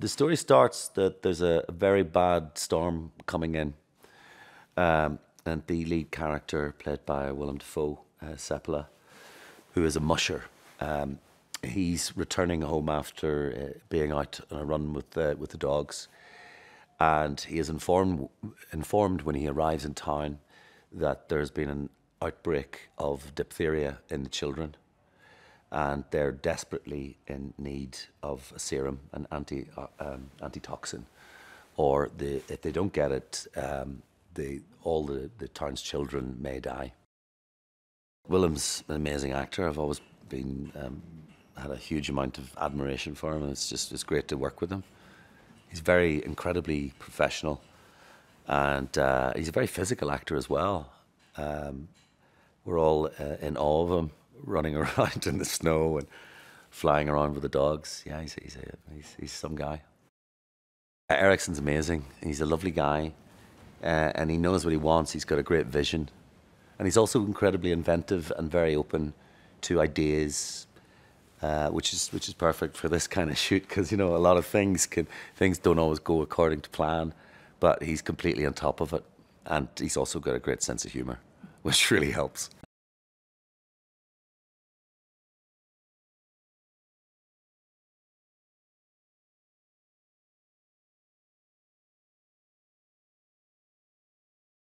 the story starts that there's a, very bad storm coming in, um, and the lead character, played by Willem Dafoe, uh, Seppala, who is a musher, um, he's returning home after uh, being out on a run with the with the dogs, and he is informed informed when he arrives in town that there's been an outbreak of diphtheria in the children and they're desperately in need of a serum, an anti uh, um, antitoxin, or the, if they don't get it, um, all the, the town's children may die. Willem's an amazing actor. I've always been um, had a huge amount of admiration for him, and it's just it's great to work with him. He's very incredibly professional, and uh, he's a very physical actor as well. Um, we're all uh, in awe of him running around in the snow and flying around with the dogs. Yeah, he's, he's, a, he's, he's some guy. Ericson's amazing. He's a lovely guy uh, and he knows what he wants. He's got a great vision. And he's also incredibly inventive and very open to ideas, uh, which is which is perfect for this kind of shoot because you know a lot of things can things don't always go according to plan, but he's completely on top of it, and he's also got a great sense of humour, which really helps.